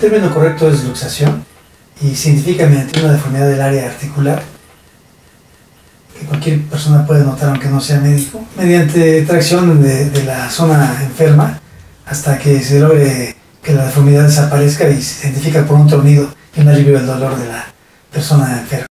El término correcto es luxación y se identifica mediante una deformidad del área articular que cualquier persona puede notar aunque no sea médico, mediante tracción de, la zona enferma hasta que se logre que la deformidad desaparezca y se identifica por un tornido y un alivio del dolor de la persona enferma.